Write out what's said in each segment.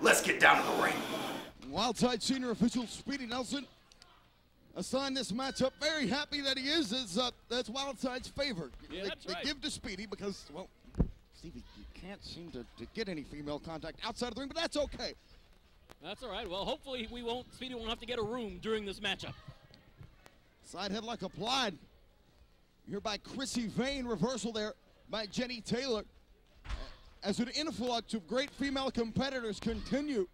Let's get down to the ring. Wildside senior official Speedy Nelson assigned this matchup. Very happy that he is. As, uh, that's Wildside's favorite. Yeah, they, that's they right. give to Speedy because, well, Stevie, you can't seem to, to get any female contact outside of the ring, but that's okay. That's all right. Well, hopefully we won't. Speedy won't have to get a room during this matchup. Side headlock applied. Here by Krissy Vaine. Reversal there by Jenny Taylor. As an influx of great female competitors continue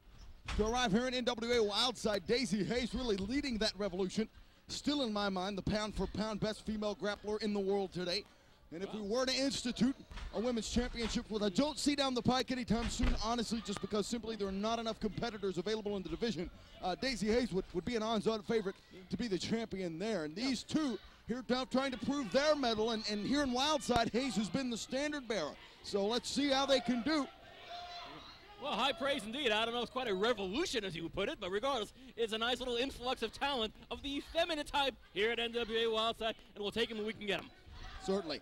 to arrive here in NWA Wildside, Daisy Hayes really leading that revolution. Still, in my mind, the pound for pound best female grappler in the world today. And if we were to institute a women's championship, which I don't see down the pike anytime soon, honestly, just because simply there are not enough competitors available in the division, uh, Daisy Hayes would, would be an odds-on favorite to be the champion there. And these two here now trying to prove their medal, and, and here in Wildside, Hayes has been the standard bearer. So let's see how they can do. Well, high praise indeed. I don't know, it's quite a revolution, as you would put it, but regardless, it's a nice little influx of talent of the feminine type here at NWA Wildside, and we'll take them when we can get them. Certainly.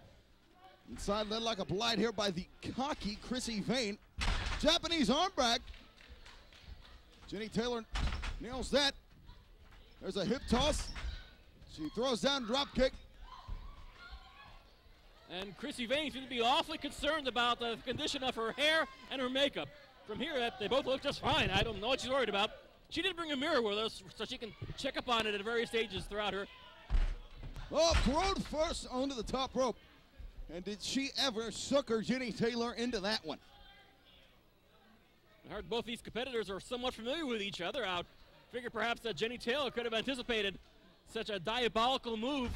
Inside led like a blind here by the cocky Krissy Vaine. Japanese arm drag. Jenny Taylor nails that. There's a hip toss. She throws down drop kick. And Krissy Vaine seems to be awfully concerned about the condition of her hair and her makeup. From here, they both look just fine. I don't know what she's worried about. She did bring a mirror with us so she can check up on it at various stages throughout her. Oh, thrown first onto the top rope. And did she ever sucker Jenny Taylor into that one? I heard both these competitors are somewhat familiar with each other. I figure perhaps that Jenny Taylor could have anticipated such a diabolical move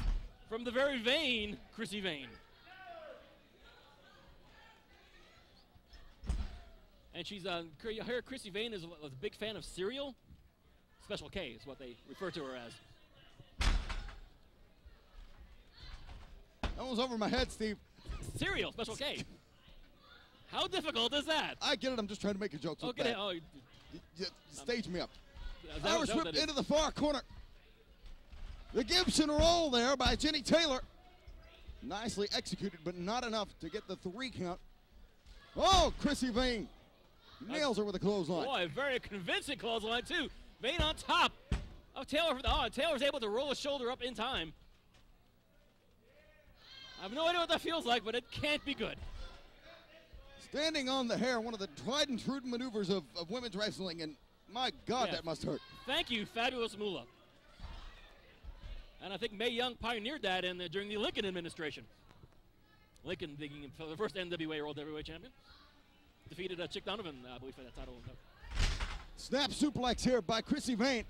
from the very vain Krissy Vaine. And she's uh, Krissy Vaine is a, a big fan of cereal. Special K is what they refer to her as. That was over my head, Steve. Cereal, Special K. How difficult is that? I get it. I'm just trying to make a joke. So Okay, oh, Y- y- stage me up. that- Irish is that what whip into the far corner. The Gibson roll there by Jenny Taylor. Nicely executed, but not enough to get the three count. Oh, Krissy Vaine nails her with a clothesline. Boy, a very convincing clothesline too. Vaine on top of Taylor. Oh, Taylor's able to roll his shoulder up in time. I have no idea what that feels like, but it can't be good. Standing on the hair, one of the tried and true maneuvers of, of women's wrestling, and my God, Yeah. that must hurt. Thank you, Fabulous Moolah. And I think Mae Young pioneered that in the, during the Lincoln administration. Lincoln being the first NWA World Heavyweight Champion. Defeated uh, Chick Donovan, I believe, for that title. Snap suplex here by Krissy Vaine.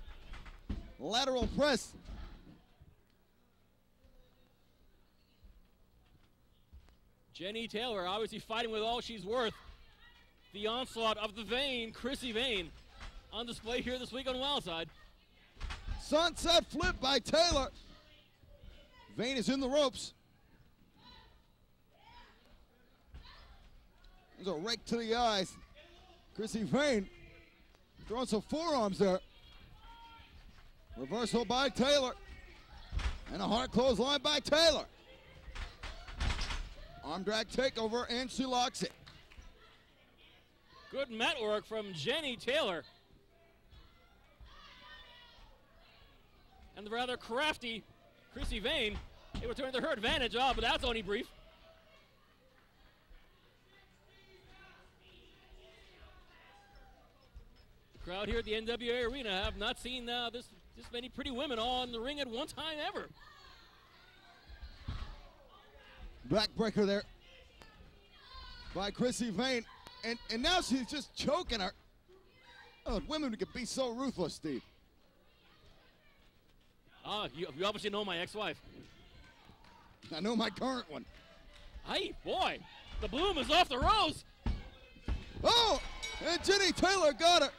Lateral press. Jenny Taylor obviously fighting with all she's worth. The onslaught of the Vaine, Krissy Vaine, on display here this week on Wildside. Sunset flip by Taylor. Vaine is in the ropes. There's a rake to the eyes. Krissy Vaine throwing some forearms there. Reversal by Taylor. And a hard clothesline by Taylor. Arm drag takeover, and she locks it. Good mat work from Jenny Taylor. And the rather crafty Krissy Vaine able to turn to her advantage. Oh, but that's only brief. The crowd here at the NWA Arena have not seen uh, this this many pretty women on the ring at one time ever. Backbreaker there by Krissy Vaine. And, and now she's just choking her. Oh, women can be so ruthless, Steve. Ah, you, you obviously know my ex-wife. I know my current one. Hey, boy, the bloom is off the rose. Oh, and Jenny Taylor got her.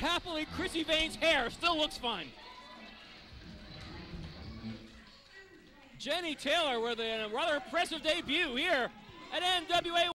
Happily, Krissy Vaine's hair still looks fine. Jenny Taylor with a rather impressive debut here at NWA